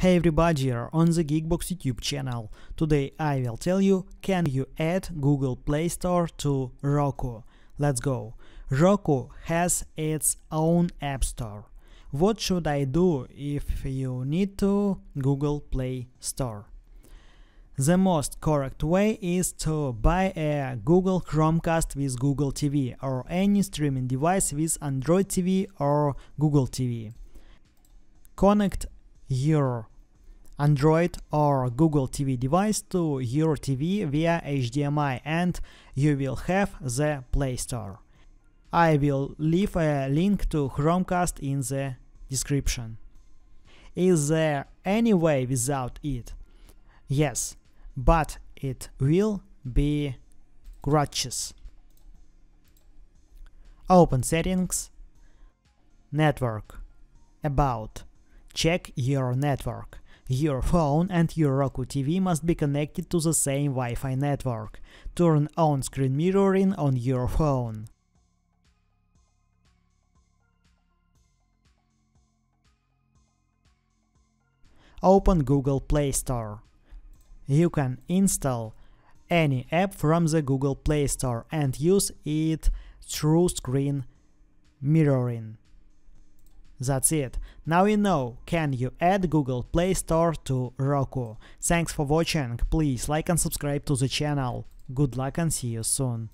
Hey everybody, you're on the Geekbox YouTube channel. Today I will tell you can you add Google Play Store to Roku. Let's go. Roku has its own app store. What should I do if you need to Google Play Store? The most correct way is to buy a Google Chromecast with Google TV or any streaming device with Android TV or Google TV. Connect your Android or Google TV device to your TV via HDMI and you will have the Play Store. I will leave a link to Chromecast in the description. Is there any way without it? Yes, but it will be gratis. Open Settings, Network, About, check your network. Your phone and your Roku TV must be connected to the same Wi-Fi network. Turn on screen mirroring on your phone. Open Google Play Store. You can install any app from the Google Play Store and use it through screen mirroring. That's it. Now you know can you add Google Play Store to Roku. Thanks for watching, please like and subscribe to the channel. Good luck and see you soon.